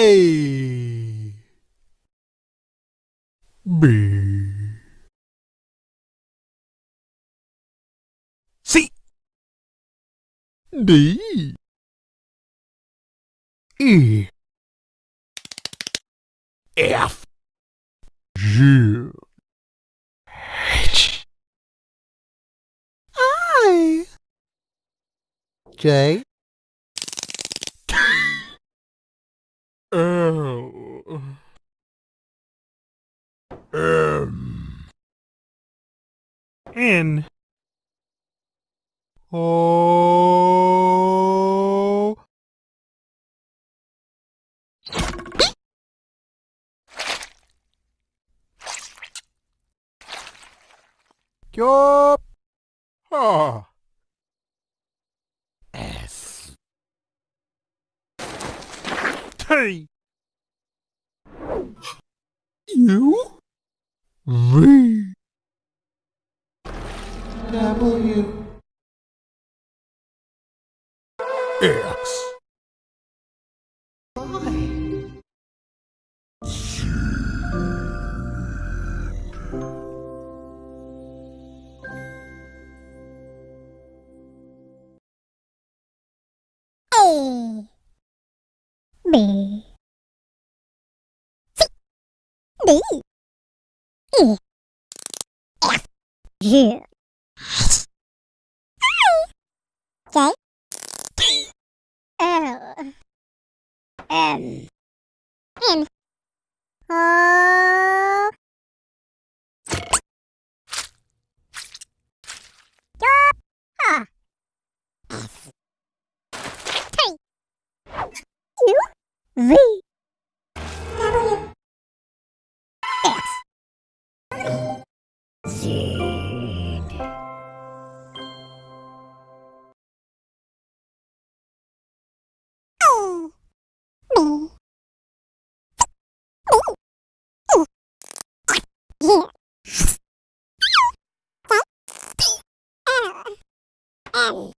A. B. C. D. E. F. G. H. I. J N O Yup. Ah. S. T. U. V. X. B. C. D. E. F. G I J L M N. O H S T U V. W X Z L